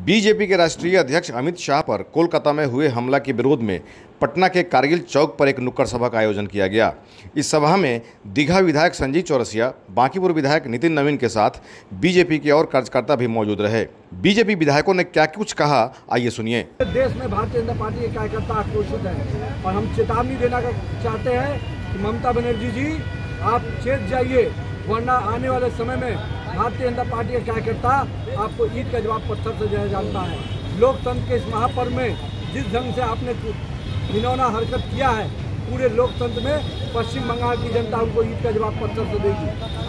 BJP के राष्ट्रीय अध्यक्ष अमित शाह पर कोलकाता में हुए हमला के विरोध में पटना के कारगिल चौक पर एक नुक्कड़ सभा का आयोजन किया गया। इस सभा में दीघा विधायक संजीव चौरसिया, बांकीपुर विधायक नितिन नवीन के साथ बीजेपी के और कार्यकर्ता भी मौजूद रहे। बीजेपी विधायकों ने क्या कुछ कहा? आइए सुनिए। देश में भारतीय जनता पार्टी के कार्यकर्ता आक्रोशित है और हम चेतावनी देना चाहते हैं ममता बनर्जी जी, आप चेत जाइए, वरना आने वाले समय में भारतीय जनता पार्टी के कार्यकर्ता आपको ईद का जवाब पत्थर से दिया जानता है। लोकतंत्र के इस महापर्व में जिस ढंग से आपने घिनौना हरकत किया है, पूरे लोकतंत्र में पश्चिम बंगाल की जनता उनको ईद का जवाब पत्थर से देगी।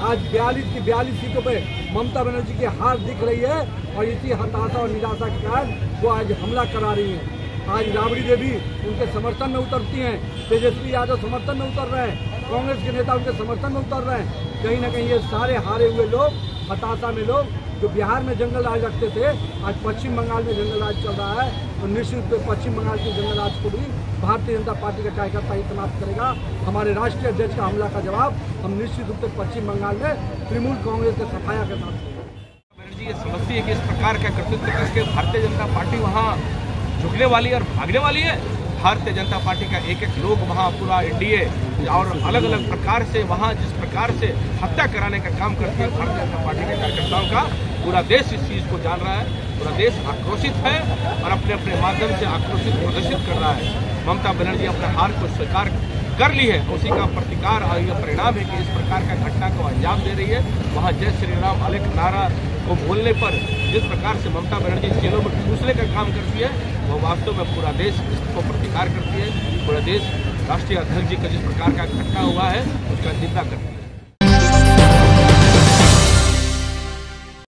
आज बयालीस की बयालीस सीटों पे ममता बनर्जी की हार दिख रही है और इसी हताशा और निराशा के कारण वो आज हमला करा रही हैं। आज राबड़ी देवी उनके समर्थन में उतरती हैं, तेजस्वी यादव समर्थन में उतर रहे हैं। कांग्रेस के नेता उनके समर्थन में उतर रहे हैं। कहीं ना कहीं ये सारे हारे हुए लोग, हताशा में लोग, जो बिहार में जंगल राज रखते थे, आज पश्चिम बंगाल में जंगल राज चल रहा है तो निश्चित रूप से पश्चिम बंगाल के जंगल राज को भी भारतीय जनता पार्टी का कार्यकर्ता ही समाप्त करेगा। हमारे राष्ट्रीय अध्यक्ष का हमला का जवाब हम निश्चित रूप से पश्चिम बंगाल में तृणमूल कांग्रेस के सफाया के साथ समझती है कि इस प्रकार का कर्तृत्व करके भारतीय जनता पार्टी वहाँ झुकने वाली और भागने वाली है? भारतीय जनता पार्टी का एक एक लोग वहाँ पूरा एनडीए और अलग अलग प्रकार से वहाँ जिस प्रकार से हत्या कराने का काम करती है, भारतीय जनता पार्टी के कार्यकर्ताओं का, पूरा देश इस चीज़ को जान रहा है, पूरा देश आक्रोशित है और अपने अपने माध्यम से आक्रोशित, प्रदर्शित कर रहा है। ममता बनर्जी अपने हार को स्वीकार कर ली है, उसी का प्रतिकार और यह परिणाम है कि इस प्रकार का घटना को अंजाम दे रही है। वहाँ जय श्री राम अलेख नारा को बोलने पर जिस प्रकार से ममता बनर्जी जेलों में घुसने का काम करती है वह वास्तव में पूरा देश इसको प्रतिकार करती है। पूरा देश राष्ट्रीय अध्यक्ष जी का जिस प्रकार का घटना हुआ है, उसका निंदा करती है।